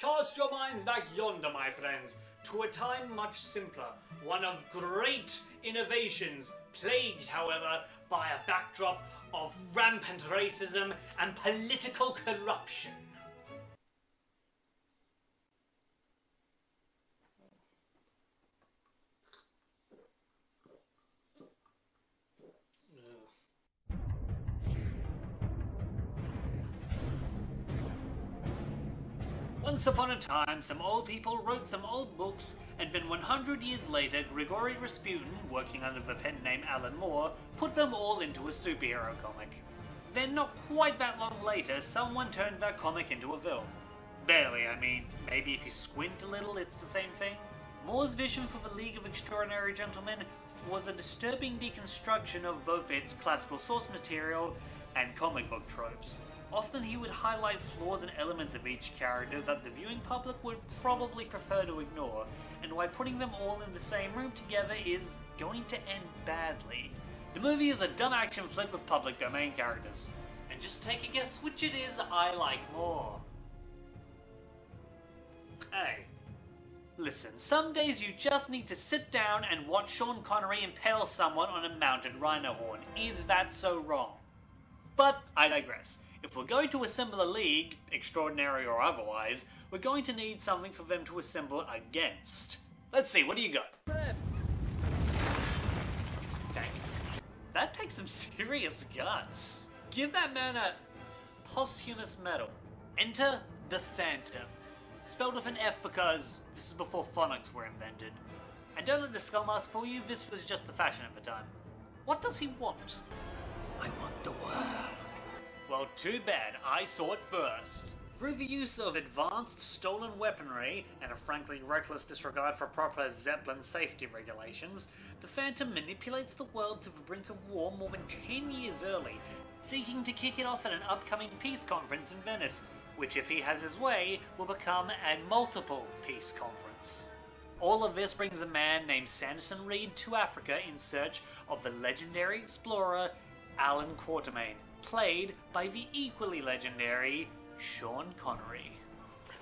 Cast your minds back yonder, my friends, to a time much simpler, one of great innovations, plagued, however, by a backdrop of rampant racism and political corruption. Once upon a time, some old people wrote some old books, and then 100 years later, Grigory Rasputin, working under the pen name Alan Moore, put them all into a superhero comic. Then, not quite that long later, someone turned that comic into a film. Barely, I mean. Maybe if you squint a little, it's the same thing. Moore's vision for the League of Extraordinary Gentlemen was a disturbing deconstruction of both its classical source material and comic book tropes. Often he would highlight flaws and elements of each character that the viewing public would probably prefer to ignore, and why putting them all in the same room together is going to end badly. The movie is a dumb action flick with public domain characters. And just take a guess which it is I like more. Hey. Listen, some days you just need to sit down and watch Sean Connery impale someone on a mounted rhino horn. Is that so wrong? But I digress. If we're going to assemble a league, extraordinary or otherwise, we're going to need something for them to assemble against. Let's see, what do you got? Tank. That takes some serious guts. Give that man a posthumous medal. Enter the Phantom. Spelled with an F because this is before phonics were invented. And don't let the skull mask fool you, this was just the fashion at the time. What does he want? I want the world. Well, too bad, I saw it first. Through the use of advanced stolen weaponry and a frankly reckless disregard for proper Zeppelin safety regulations, the Phantom manipulates the world to the brink of war more than 10 years early, seeking to kick it off at an upcoming peace conference in Venice, which, if he has his way, will become a multiple peace conference. All of this brings a man named Sanderson Reed to Africa in search of the legendary explorer Alan Quatermain, played by the equally legendary Sean Connery.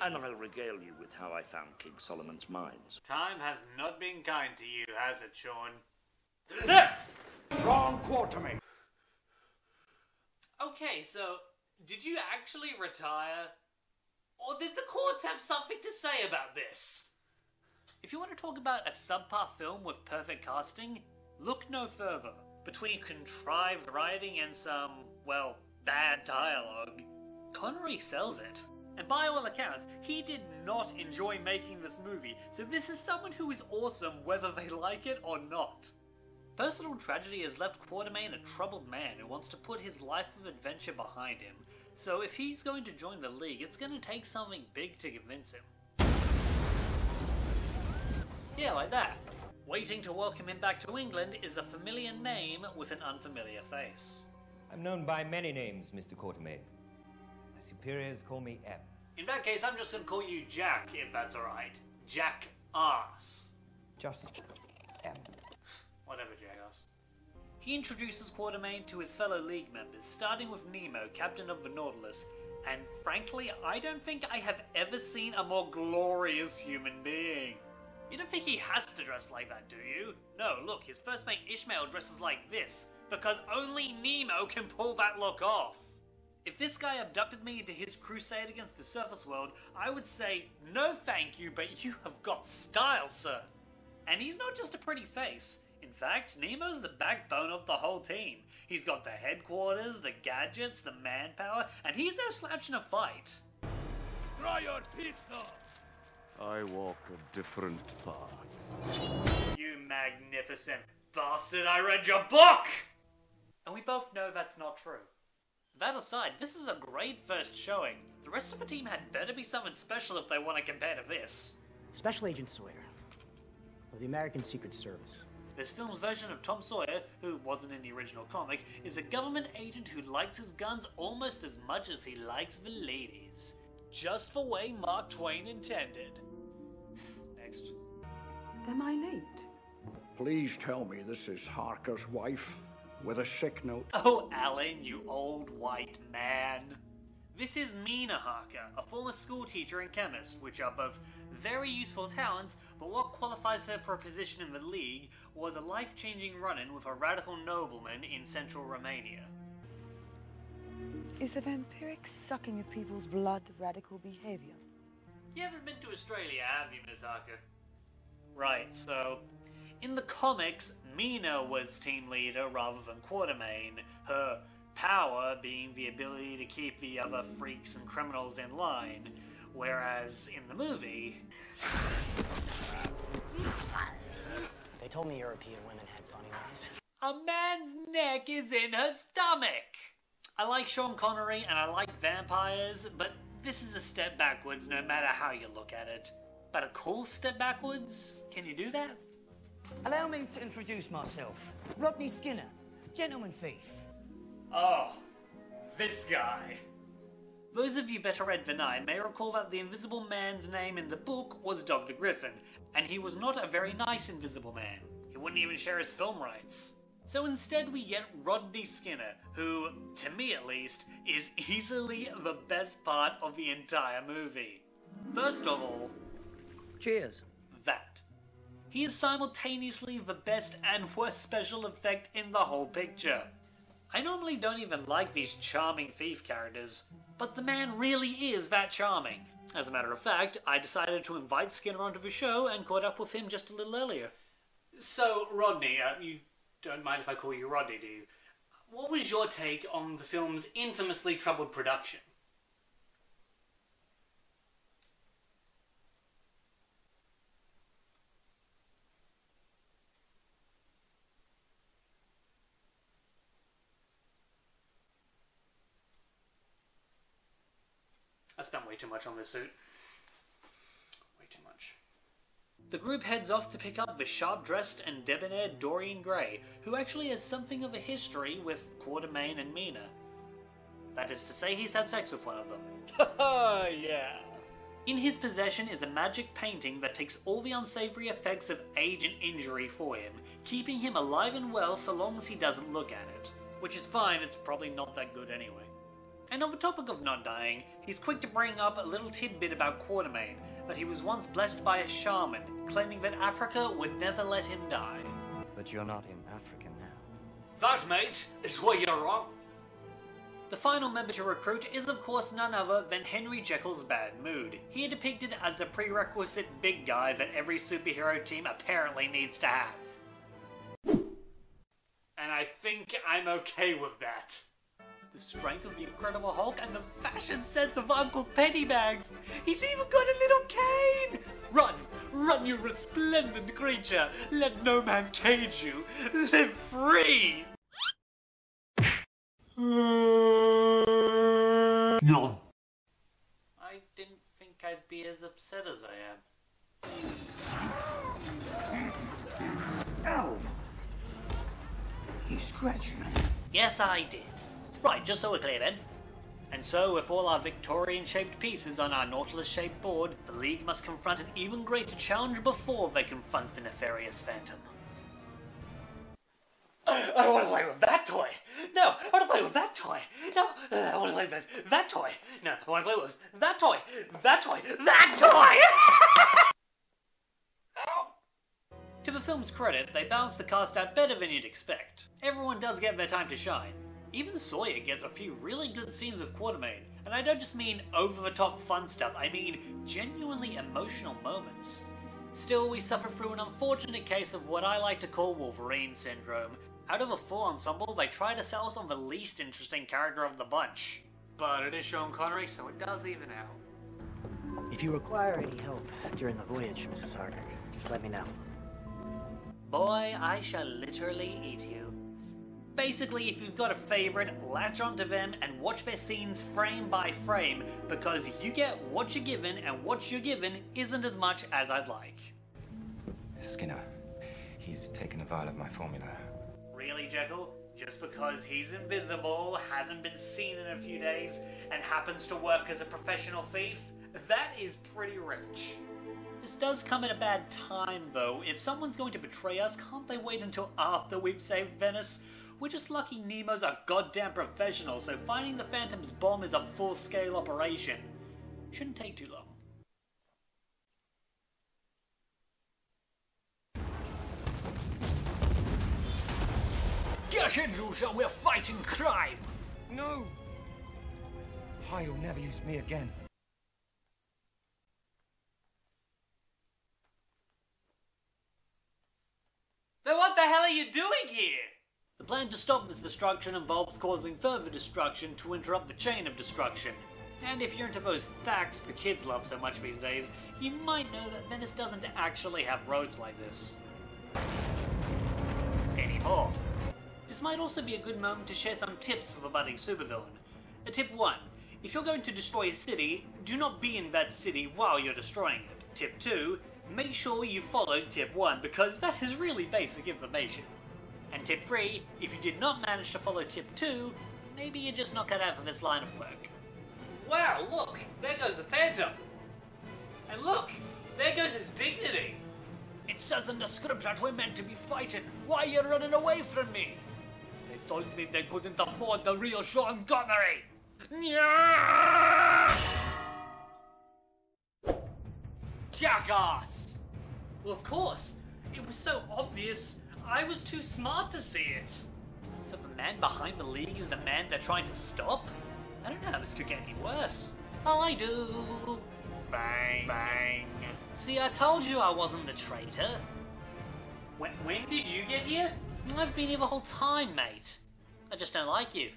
And I'll regale you with how I found King Solomon's mines. Time has not been kind to you, has it, Sean? Wrong Quatermain. Okay, so did you actually retire? Or did the courts have something to say about this? If you want to talk about a subpar film with perfect casting, look no further. Between contrived writing and some, well, bad dialogue, Connery sells it. And by all accounts, he did not enjoy making this movie, so this is someone who is awesome whether they like it or not. Personal tragedy has left Quatermain a troubled man who wants to put his life of adventure behind him, so if he's going to join the League, it's going to take something big to convince him. Yeah, like that. Waiting to welcome him back to England is a familiar name with an unfamiliar face. I'm known by many names, Mr. Quatermain. My superiors call me M. In that case, I'm just going to call you Jack, if that's alright. Jack Ass. Just M. Whatever, Jack Ass. He introduces Quatermain to his fellow League members, starting with Nemo, captain of the Nautilus. And frankly, I don't think I have ever seen a more glorious human being. You don't think he has to dress like that, do you? No, look, his first mate Ishmael dresses like this, because only Nemo can pull that look off. If this guy abducted me into his crusade against the surface world, I would say, no thank you, but you have got style, sir. And he's not just a pretty face. In fact, Nemo's the backbone of the whole team. He's got the headquarters, the gadgets, the manpower, and he's no slouch in a fight. Draw your pistol. I walk a different path. You magnificent bastard, I read your book! And we both know that's not true. That aside, this is a great first showing. The rest of the team had better be something special if they want to compare to this. Special Agent Sawyer of the American Secret Service. This film's version of Tom Sawyer, who wasn't in the original comic, is a government agent who likes his guns almost as much as he likes the ladies. Just the way Mark Twain intended. Next. Am I late? Please tell me this is Harker's wife with a sick note. Oh, Alan, you old white man. This is Mina Harker, a former school teacher and chemist, which are both very useful talents, but what qualifies her for a position in the League was a life changing run in with a radical nobleman in central Romania. Is the vampiric sucking of people's blood radical behavior? You haven't been to Australia, have you, Miss Harker? Right, so. In the comics, Mina was team leader rather than Quatermain, her power being the ability to keep the other freaks and criminals in line, whereas in the movie. They told me European women had funny ways. A man's neck is in her stomach! I like Sean Connery and I like vampires, but this is a step backwards no matter how you look at it. But a cool step backwards? Can you do that? Allow me to introduce myself. Rodney Skinner, gentleman thief. Oh, this guy. Those of you better read than I may recall that the Invisible Man's name in the book was Dr. Griffin, and he was not a very nice Invisible Man. He wouldn't even share his film rights. So instead, we get Rodney Skinner, who, to me at least, is easily the best part of the entire movie. First of all, Cheers. that. He is simultaneously the best and worst special effect in the whole picture. I normally don't even like these charming thief characters, but the man really is that charming. As a matter of fact, I decided to invite Skinner onto the show and caught up with him just a little earlier. So, Rodney, uh, you don't mind if I call you Rodney, do you? What was your take on the film's infamously troubled production? I spent way too much on this suit. Way too much. The group heads off to pick up the sharp dressed and debonair Dorian Gray, who actually has something of a history with Quatermain and Mina. That is to say, he's had sex with one of them. Haha, yeah. In his possession is a magic painting that takes all the unsavory effects of age and injury for him, keeping him alive and well so long as he doesn't look at it. Which is fine, it's probably not that good anyway. And on the topic of not dying, he's quick to bring up a little tidbit about Quatermain, that he was once blessed by a shaman, claiming that Africa would never let him die. But you're not in Africa now. That, mate, is where you're wrong. The final member to recruit is, of course, none other than Henry Jekyll's Bad Mood, here depicted as the prerequisite big guy that every superhero team apparently needs to have. And I think I'm okay with that. The strength of the Incredible Hulk and the fashion sense of Uncle Pennybags. He's even got a little cane! Run! Run, you resplendent creature! Let no man cage you! Live free! No. I didn't think I'd be as upset as I am. Ow! You scratched me. Yes, I did. Right, just so we're clear then. And so, with all our Victorian shaped pieces on our Nautilus shaped board, the League must confront an even greater challenge before they confront the nefarious Phantom. I don't want to play with that toy. No, I want to play with that toy. No, uh, I want to play with that toy. No, I want to play with that toy. That toy. That toy! To the film's credit, they balanced the cast out better than you'd expect. Everyone does get their time to shine. Even Sawyer gets a few really good scenes with Quatermain, and I don't just mean over the top fun stuff, I mean genuinely emotional moments. Still, we suffer through an unfortunate case of what I like to call Wolverine syndrome. Out of a full ensemble, they try to sell us on the least interesting character of the bunch. But it is Sean Connery, so it does even out. If you require any help during the voyage, Mrs. Harker, just let me know. Boy, I shall literally eat you. Basically, if you've got a favorite, latch onto them and watch their scenes frame by frame, because you get what you're given, and what you're given isn't as much as I'd like. Skinner, he's taken a vial of my formula. Really, Jekyll? Just because he's invisible, hasn't been seen in a few days, and happens to work as a professional thief? That is pretty rich. This does come at a bad time, though. If someone's going to betray us, can't they wait until after we've saved Venice? We're just lucky Nemo's a goddamn professional, so finding the Phantom's bomb is a full-scale operation. Shouldn't take too long. Get in, loser! We're fighting crime! No! Hyde'll never use me again. Then what the hell are you doing here? The plan to stop this destruction involves causing further destruction to interrupt the chain of destruction. And if you're into those facts the kids love so much these days, you might know that Venice doesn't actually have roads like this. Anymore. This might also be a good moment to share some tips for the budding supervillain. Tip 1. If you're going to destroy a city, do not be in that city while you're destroying it. Tip 2. Make sure you follow tip 1 because that is really basic information. And tip 3. If you did not manage to follow tip 2, maybe you're just not cut out for this line of work. Wow, look! There goes the Phantom! And look! There goes his dignity! It says in the script that we're meant to be fighting. Why are you running away from me? They told me they couldn't afford the real Sean Connery. Yeah! Jackass! Well, of course. It was so obvious. I was too smart to see it. So the man behind the league is the man they're trying to stop? I don't know how this could get any worse. I do. Bang, bang. See, I told you I wasn't the traitor. When, when did you get here? I've been here the whole time, mate. I just don't like you.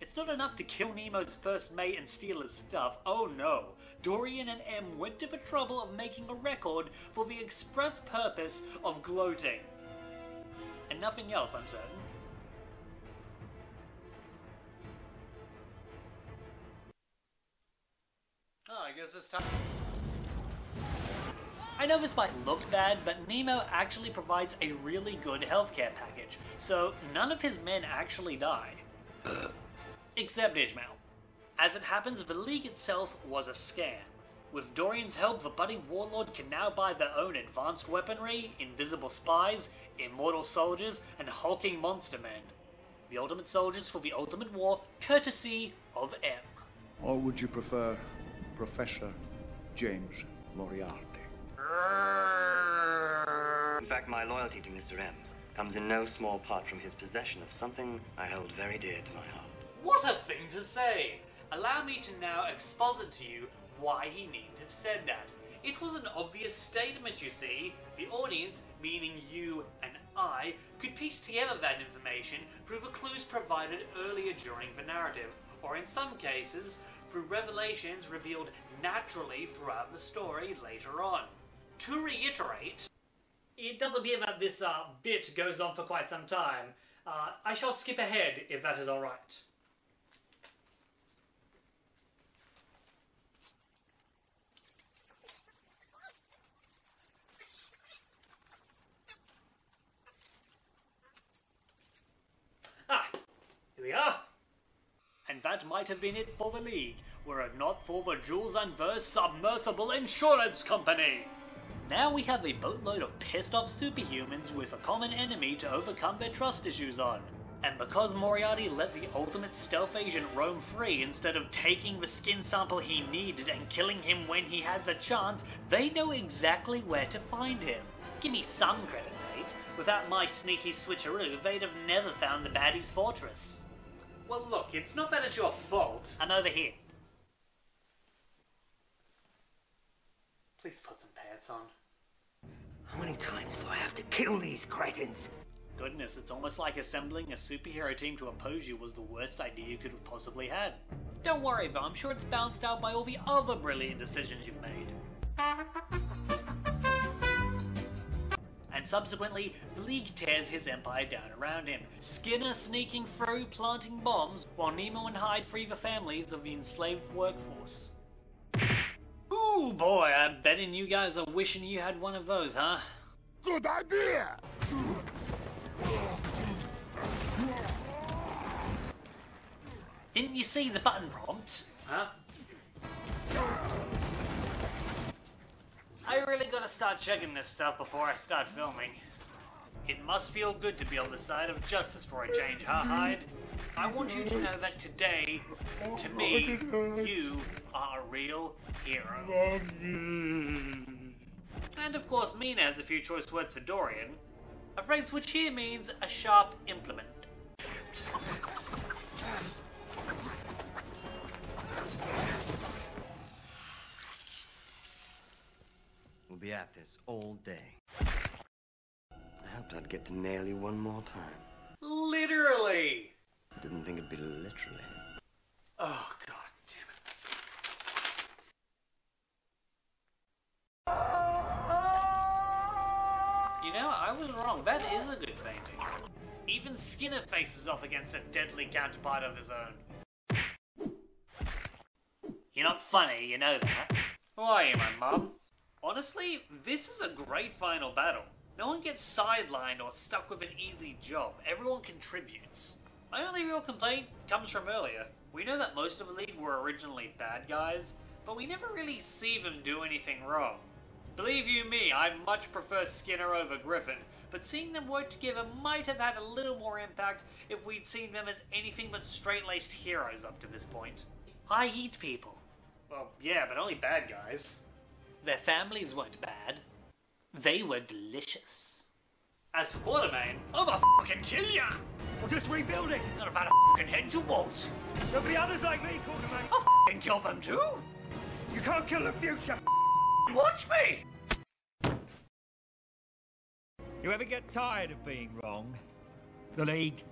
It's not enough to kill Nemo's first mate and steal his stuff. Oh no. Dorian and M went to the trouble of making a record for the express purpose of gloating. And nothing else, I'm certain. Oh, I guess this time. I know this might look bad, but Nemo actually provides a really good healthcare package, so none of his men actually die. Except Ishmael. As it happens, the League itself was a scam. With Dorian's help, the budding warlord can now buy their own advanced weaponry, invisible spies, immortal soldiers, and hulking monster men. The ultimate soldiers for the ultimate war, courtesy of M. Or would you prefer Professor James Moriarty? In fact, my loyalty to Mr. M comes in no small part from his possession of something I hold very dear to my heart. What a thing to say! Allow me to now exposit to you why he needn't have said that. It was an obvious statement, you see. The audience, meaning you and I, could piece together that information through the clues provided earlier during the narrative, or in some cases, through revelations revealed naturally throughout the story later on. To reiterate, it does appear that this uh, bit goes on for quite some time. Uh, I shall skip ahead if that is alright. Ah, here we are. And that might have been it for the League, were it not for the Jules and Verse Submersible Insurance Company. Now we have a boatload of pissed off superhumans with a common enemy to overcome their trust issues on. And because Moriarty let the ultimate stealth agent roam free instead of taking the skin sample he needed and killing him when he had the chance, they know exactly where to find him. Give me some credit, mate. Without my sneaky switcheroo, they'd have never found the baddie's fortress. Well, look, it's not that it's your fault. I'm over here. Please put some pants on. How many times do I have to kill these cretins? Goodness, it's almost like assembling a superhero team to oppose you was the worst idea you could have possibly had. Don't worry though, I'm sure it's balanced out by all the other brilliant decisions you've made. And subsequently, the League tears his empire down around him. Skinner sneaking through, planting bombs, while Nemo and Hyde free the families of the enslaved workforce. Ooh boy, I'm betting you guys are wishing you had one of those, huh? Good idea! Didn't you see the button prompt? Huh? I really gotta start checking this stuff before I start filming. It must feel good to be on the side of justice for a change, huh, Hyde? I want you to know that today, to me, you are a real hero. And of course, Mina has a few choice words for Dorian. A phrase which here means a sharp implement. This all day. I hoped I'd get to nail you one more time. Literally! I didn't think it'd be literally. Oh, god damn it. You know, I was wrong. That is a good painting. Even Skinner faces off against a deadly counterpart of his own. You're not funny, you know that. Who are you, my mum? Honestly, this is a great final battle. No one gets sidelined or stuck with an easy job. Everyone contributes. My only real complaint comes from earlier. We know that most of the league were originally bad guys, but we never really see them do anything wrong. Believe you me, I much prefer Skinner over Griffin, but seeing them work together might have had a little more impact if we'd seen them as anything but straight-laced heroes up to this point. I eat people. Well, yeah, but only bad guys. Their families weren't bad. They were delicious. As for Quatermain, I'ma fucking kill ya! We're just rebuild rebuilding. Not if I had a fucking head you won't. There'll be others like me, Quatermain. I'll fucking kill them too. You can't kill the future. Watch me! You ever get tired of being wrong? The League?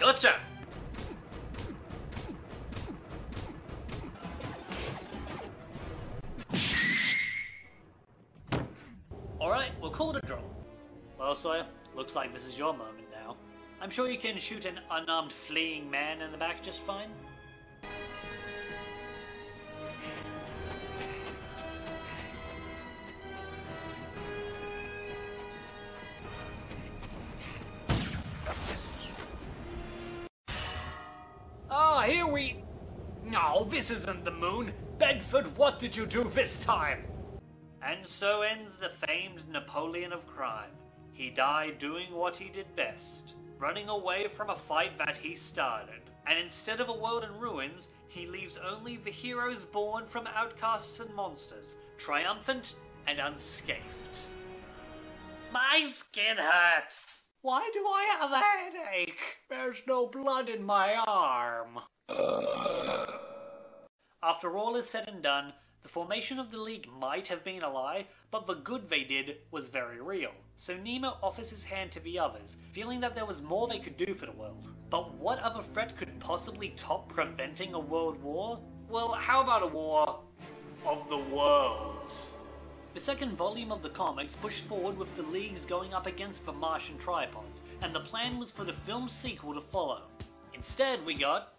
Gotcha! Alright, we'll call it a draw. Well, Sawyer, looks like this is your moment now. I'm sure you can shoot an unarmed fleeing man in the back just fine. Ah, here we... No, this isn't the moon. Bedford, what did you do this time? And so ends the famed Napoleon of crime. He died doing what he did best, running away from a fight that he started. And instead of a world in ruins, he leaves only the heroes born from outcasts and monsters, triumphant and unscathed. My skin hurts! Why do I have a headache? There's no blood in my arm. After all is said and done, the formation of the League might have been a lie, but the good they did was very real. So Nemo offers his hand to the others, feeling that there was more they could do for the world. But what other threat could possibly top preventing a world war? Well, how about a war of the worlds? The second volume of the comics pushed forward with the Leagues going up against the Martian tripods, and the plan was for the film sequel to follow. Instead, we got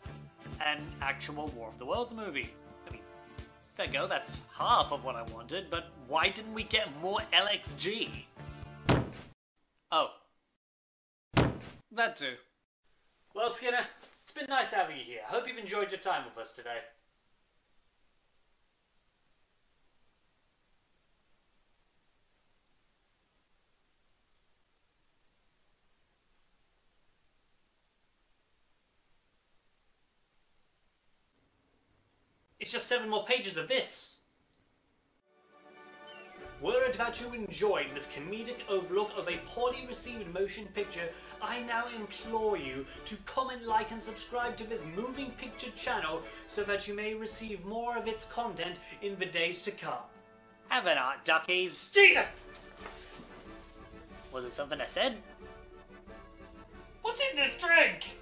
an actual War of the Worlds movie. There go, that's half of what I wanted, but why didn't we get more LXG? Oh. That too. Well, Skinner, it's been nice having you here. Hope you've enjoyed your time with us today. It's just seven more pages of this. Were it that you enjoyed this comedic overlook of a poorly received motion picture, I now implore you to comment, like, and subscribe to this moving picture channel so that you may receive more of its content in the days to come. Have an art, duckies. Jesus! Was it something I said? What's in this drink?